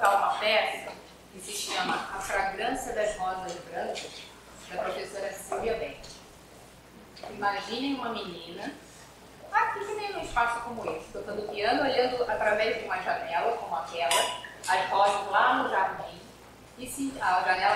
tocar uma peça que se chama A Fragrância das Rosas Brancas, da professora Silvia Beck. Imaginem uma menina, aqui que nem num espaço como esse, tocando piano, olhando através de uma janela, como aquela, as rosas lá no jardim, e a janela